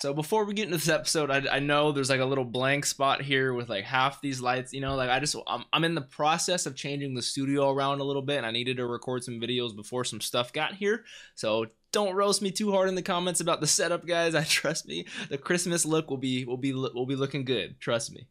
So before we get into this episode, I, I know there's like a little blank spot here with like half these lights. You know, like I just I'm, I'm in the process of changing the studio around a little bit, and I needed to record some videos before some stuff got here. So don't roast me too hard in the comments about the setup, guys. I trust me, the Christmas look will be will be will be looking good. Trust me.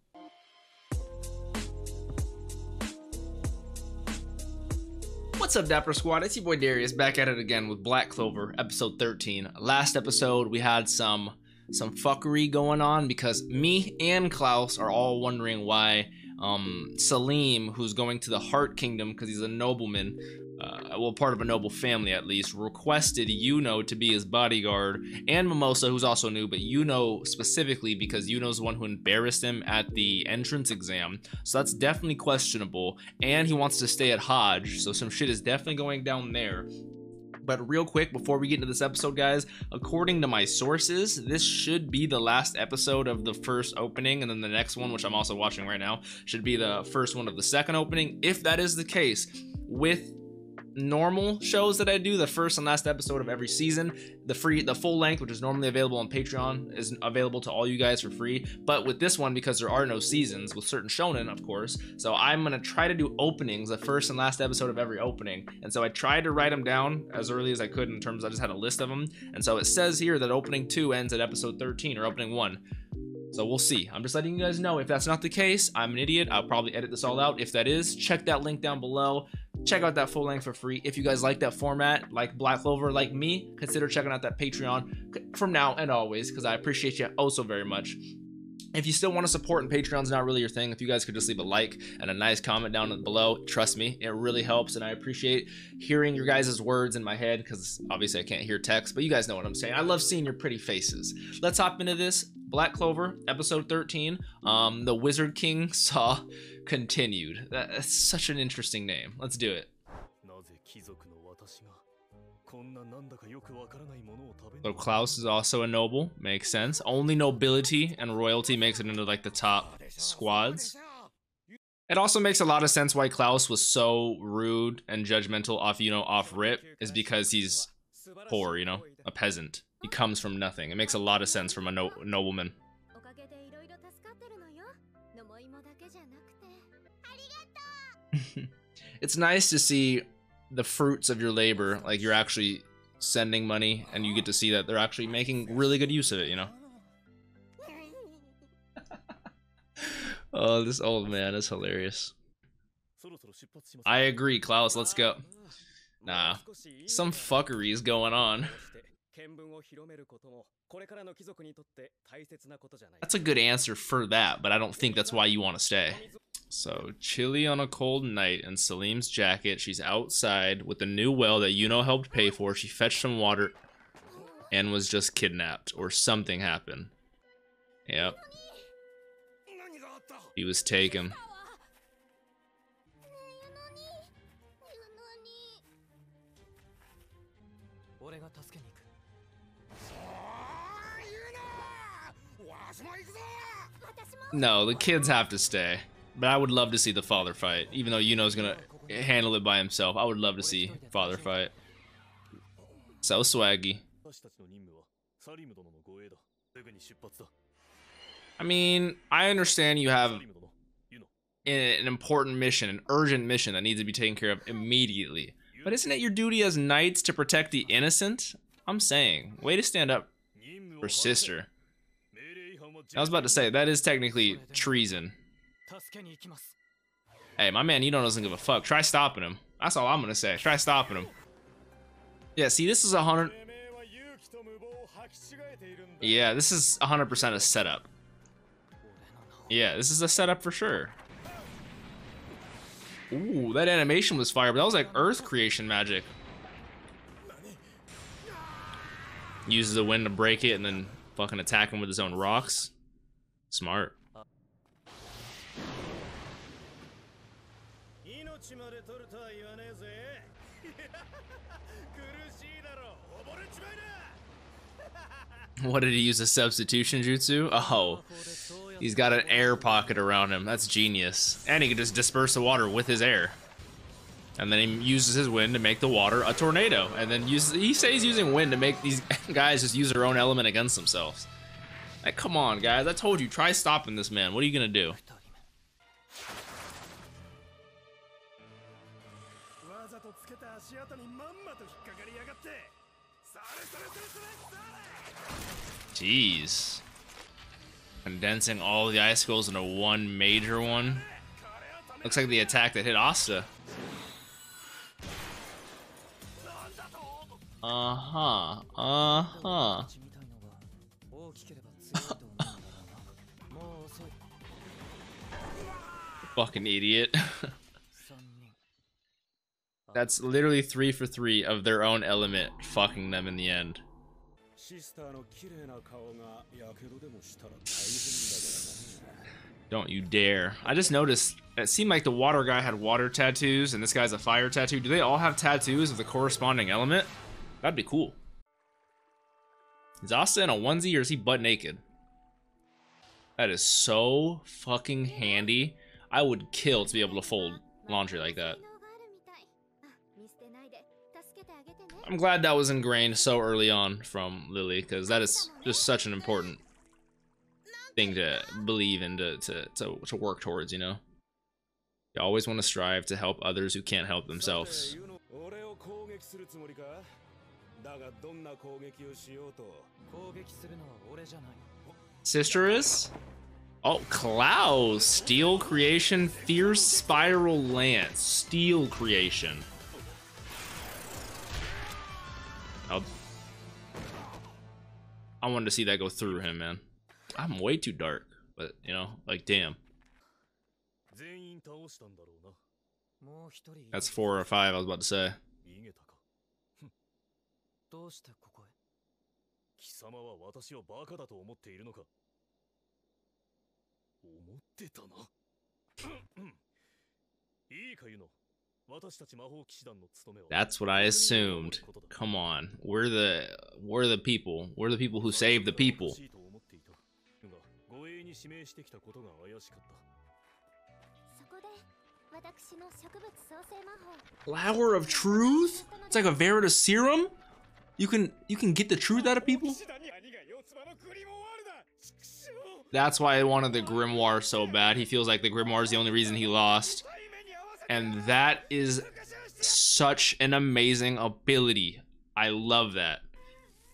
What's up, Dapper Squad? It's your boy Darius back at it again with Black Clover, episode 13. Last episode, we had some some fuckery going on because me and Klaus are all wondering why um, Salim, who's going to the Heart Kingdom because he's a nobleman, uh, well, part of a noble family at least, requested Yuno to be his bodyguard and Mimosa, who's also new, but Yuno specifically because Yuno's the one who embarrassed him at the entrance exam. So that's definitely questionable. And he wants to stay at Hage, so some shit is definitely going down there. But real quick, before we get into this episode, guys, according to my sources, this should be the last episode of the first opening, and then the next one, which I'm also watching right now, should be the first one of the second opening. If that is the case, with normal shows that I do, the first and last episode of every season. The free, the full length, which is normally available on Patreon, is available to all you guys for free. But with this one, because there are no seasons, with certain shonen, of course, so I'm gonna try to do openings, the first and last episode of every opening. And so I tried to write them down as early as I could in terms. I just had a list of them. And so it says here that opening two ends at episode 13 or opening one. So we'll see. I'm just letting you guys know if that's not the case, I'm an idiot. I'll probably edit this all out. If that is, check that link down below check out that full length for free. If you guys like that format, like Black Clover, like me, consider checking out that Patreon from now and always because I appreciate you oh also very much. If you still want to support and Patreon's not really your thing, if you guys could just leave a like and a nice comment down below, trust me, it really helps. And I appreciate hearing your guys' words in my head because obviously I can't hear text, but you guys know what I'm saying. I love seeing your pretty faces. Let's hop into this. Black Clover, episode 13. Um, the Wizard King saw continued. That's such an interesting name. Let's do it. So Klaus is also a noble, makes sense. Only nobility and royalty makes it into like the top squads. It also makes a lot of sense why Klaus was so rude and judgmental off, you know, off rip, is because he's poor, you know, a peasant. He comes from nothing. It makes a lot of sense from a no nobleman. it's nice to see the fruits of your labor, like you're actually sending money and you get to see that they're actually making really good use of it, you know? oh, this old man is hilarious. I agree, Klaus, let's go. Nah, some fuckery is going on. That's a good answer for that, but I don't think that's why you want to stay. So, chilly on a cold night in Salim's jacket. She's outside with the new well that Yuno helped pay for. She fetched some water and was just kidnapped or something happened. Yep. He was taken. No, the kids have to stay. But I would love to see the father fight, even though Yuno's gonna handle it by himself. I would love to see father fight. So swaggy. I mean, I understand you have an important mission, an urgent mission that needs to be taken care of immediately. But isn't it your duty as knights to protect the innocent? I'm saying, way to stand up for sister. I was about to say, that is technically treason. Hey, my man, you don't doesn't give a fuck. Try stopping him. That's all I'm gonna say. Try stopping him. Yeah, see, this is a hundred. Yeah, this is 100% a setup. Yeah, this is a setup for sure. Ooh, that animation was fire, but that was like Earth creation magic. Uses the wind to break it and then fucking attack him with his own rocks. Smart. What did he use a substitution jutsu? Oh, he's got an air pocket around him. That's genius. And he can just disperse the water with his air. And then he uses his wind to make the water a tornado. And then uses, he says using wind to make these guys just use their own element against themselves. Like, come on, guys. I told you, try stopping this man. What are you gonna do? Jeez. Condensing all the icicles into one major one. Looks like the attack that hit Asta. Uh-huh. Uh-huh. Fucking idiot. That's literally three for three of their own element fucking them in the end. Don't you dare. I just noticed it seemed like the water guy had water tattoos and this guy's a fire tattoo. Do they all have tattoos of the corresponding element? That'd be cool. Is Asta in a onesie or is he butt naked? That is so fucking handy. I would kill to be able to fold laundry like that. I'm glad that was ingrained so early on from Lily, because that is just such an important thing to believe and to, to, to, to work towards, you know? You always want to strive to help others who can't help themselves. Sister is? Oh, Klaus! Steel Creation, Fierce Spiral Lance. Steel Creation. I'll... I wanted to see that go through him, man. I'm way too dark, but, you know, like, damn. That's four or five, I was about to say. どうしてここへ貴様は私をバカだと思っているのか思ってたな That's what I assumed. Come on. We're the we're the people. We're the people who save the people. Flower of Truth? It's like a Veritaserum? You can you can get the truth out of people? That's why I wanted the Grimoire so bad. He feels like the Grimoire is the only reason he lost. And that is such an amazing ability. I love that.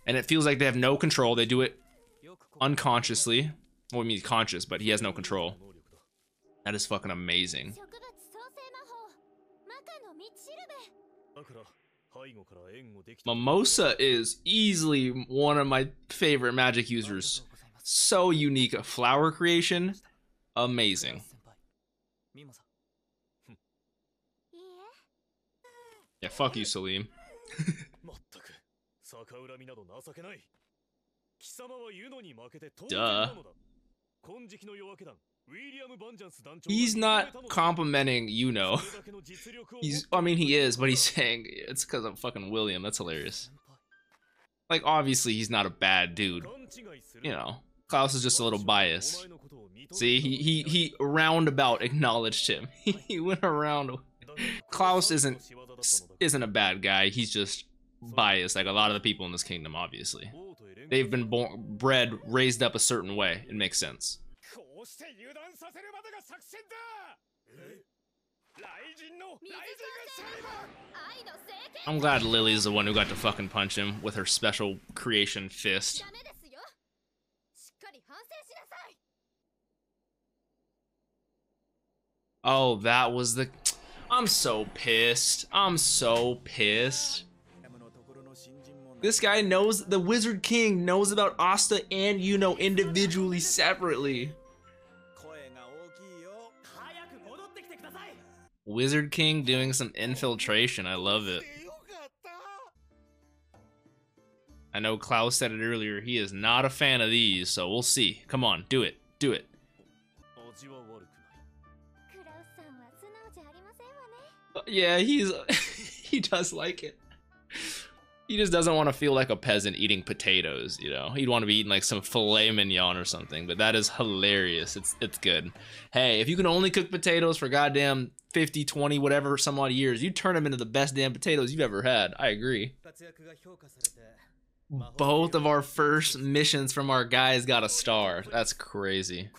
And it feels like they have no control. They do it unconsciously. Well, I mean conscious, but he has no control. That is fucking amazing. Mimosa is easily one of my favorite magic users. So unique. A flower creation, amazing. Yeah, fuck you, Salim. Duh. He's not complimenting Yuno. He's, I mean, he is, but he's saying it's because I'm fucking William. That's hilarious. Like, obviously, he's not a bad dude. You know, Klaus is just a little biased. See, he he he roundabout acknowledged him. he went around. Klaus isn't isn't a bad guy. He's just biased, like a lot of the people in this kingdom. Obviously, they've been born, bred, raised up a certain way. It makes sense. I'm glad Lily's the one who got to fucking punch him with her special creation fist. Oh, that was the... I'm so pissed. I'm so pissed. This guy knows, the Wizard King knows about Asta and Yuno individually, separately. Wizard King doing some infiltration. I love it. I know Klaus said it earlier. He is not a fan of these, so we'll see. Come on, do it. Do it. Yeah, he's he does like it. He just doesn't want to feel like a peasant eating potatoes, you know. He'd want to be eating like some filet mignon or something, but that is hilarious. It's it's good. Hey, if you can only cook potatoes for goddamn 50, 20, whatever some odd years, you turn them into the best damn potatoes you've ever had. I agree. both of our first missions from our guys got a star. That's crazy.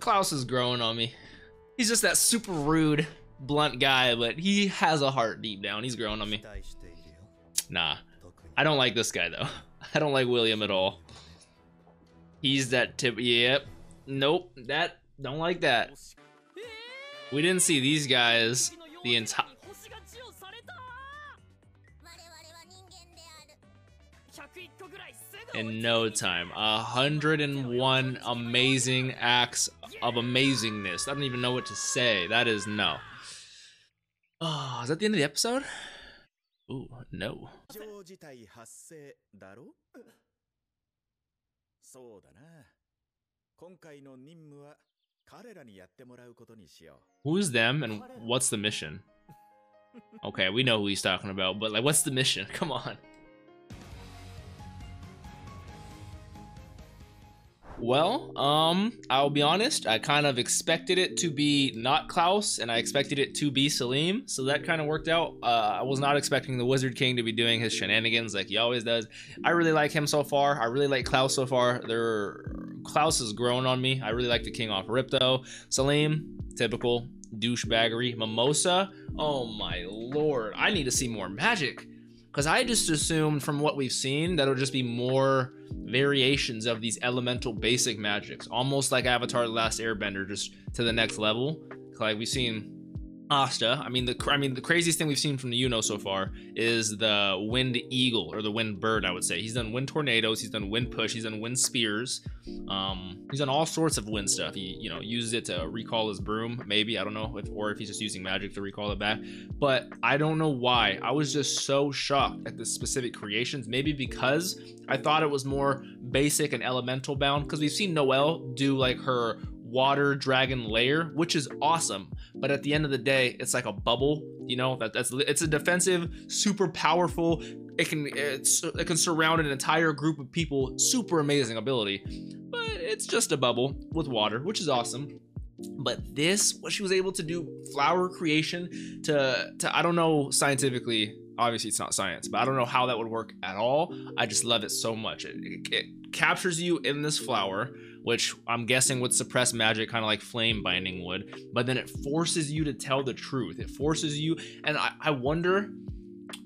Klaus is growing on me. He's just that super rude, blunt guy, but he has a heart deep down. He's growing on me. Nah. I don't like this guy, though. I don't like William at all. He's that tip. Yep. Nope. That. Don't like that. We didn't see these guys the entire... in no time. 101 amazing acts of amazingness. I don't even know what to say. That is no. Oh, is that the end of the episode? Ooh, no. そうだな。今回の任務は彼らにやってもらうことにしよう。Who's them and what's the mission? Okay, we know who he's talking about, but like, what's the mission? Come on. Well, um, I'll be honest, I kind of expected it to be not Klaus, and I expected it to be Salim, so that kind of worked out. Uh, I was not expecting the Wizard King to be doing his shenanigans like he always does. I really like him so far. I really like Klaus so far. They're, Klaus has grown on me. I really like the King off Rip, though. Salim, typical douchebaggery. Mimosa, oh my lord, I need to see more magic. Because I just assumed from what we've seen that it'll just be more variations of these elemental basic magics, almost like Avatar: The Last Airbender, just to the next level. Like we've seen Asta. I mean, the I mean the craziest thing we've seen from the Yuno so far is the Wind Eagle or the Wind Bird. I would say he's done Wind Tornadoes, he's done Wind Push, he's done Wind Spears. Um, he's done all sorts of wind stuff. He you know uses it to recall his broom, maybe I don't know if or if he's just using magic to recall it back. But I don't know why. I was just so shocked at the specific creations. Maybe because I thought it was more basic and elemental bound because we've seen Noelle do like her water dragon layer, which is awesome. But at the end of the day, it's like a bubble. You know that that's it's a defensive, super powerful. It can it's, it can surround an entire group of people. Super amazing ability, but it's just a bubble with water, which is awesome. But this, what she was able to do, flower creation to to I don't know scientifically obviously it's not science but i don't know how that would work at all i just love it so much it, it, it captures you in this flower which I'm guessing would suppress magic, kind of like flame binding would. But then it forces you to tell the truth. It forces you, and I, I wonder.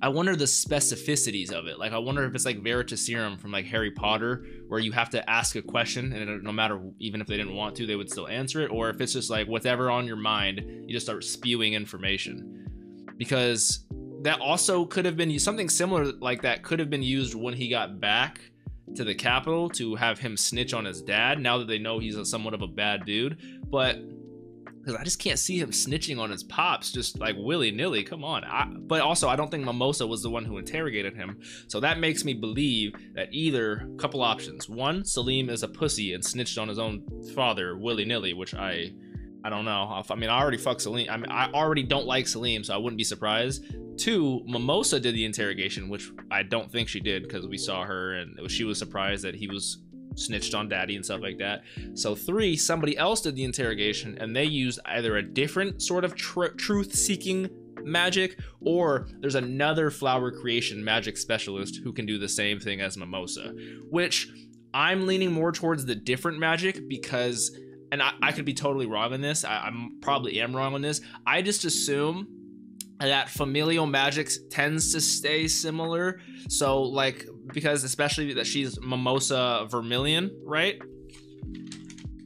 I wonder the specificities of it. Like, I wonder if it's like Veritaserum from like Harry Potter, where you have to ask a question, and no matter, even if they didn't want to, they would still answer it, or if it's just like whatever on your mind, you just start spewing information. Because that also could have been something similar like that could have been used when he got back to the capital to have him snitch on his dad now that they know he's a somewhat of a bad dude. But because I just can't see him snitching on his pops just like willy nilly. Come on. I, but also, I don't think Mimosa was the one who interrogated him. So that makes me believe that either couple options. One, Salim is a pussy and snitched on his own father willy nilly, which I. I don't know. I mean, I already fuck Salim. I mean, I already don't like Salim, so I wouldn't be surprised. Two, Mimosa did the interrogation, which I don't think she did because we saw her and she was surprised that he was snitched on daddy and stuff like that. So three, somebody else did the interrogation and they used either a different sort of tr- truth-seeking magic or there's another flower creation magic specialist who can do the same thing as Mimosa, which I'm leaning more towards the different magic because and I, I could be totally wrong on this. I, I'm probably am wrong on this. I just assume that familial magic tends to stay similar. So like because especially that she's Mimosa Vermilion, right?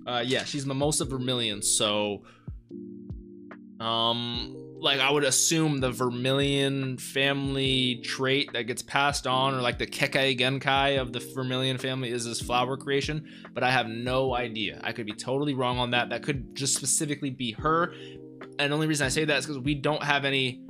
Uh yeah, she's Mimosa Vermilion. So um like I would assume the Vermilion family trait that gets passed on or like the Kekkei Genkai of the Vermilion family is this flower creation, but I have no idea. I could be totally wrong on that. That could just specifically be her and the only reason I say that is because we don't have any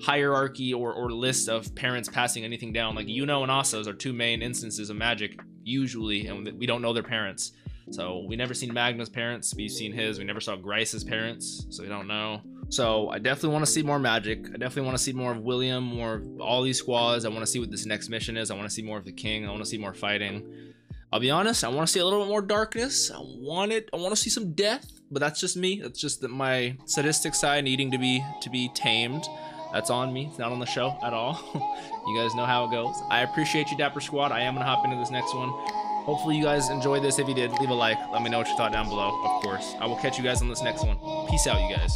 hierarchy or, or list of parents passing anything down. Like Yuno and Asa's are two main instances of magic, usually, and we don't know their parents. So we never seen Magna's parents. We've seen his. We never saw Grice's parents, so we don't know. So I definitely want to see more magic. I definitely want to see more of William, more of all these squads. I want to see what this next mission is. I want to see more of the king. I want to see more fighting. I'll be honest, I want to see a little bit more darkness. I want it. I want to see some death, but that's just me. That's just my sadistic side needing to be to be tamed. That's on me. It's not on the show at all. you guys know how it goes. I appreciate you, Dapper Squad. I am gonna hop into this next one. Hopefully you guys enjoyed this. If you did, leave a like. Let me know what you thought down below, of course. I will catch you guys on this next one. Peace out, you guys.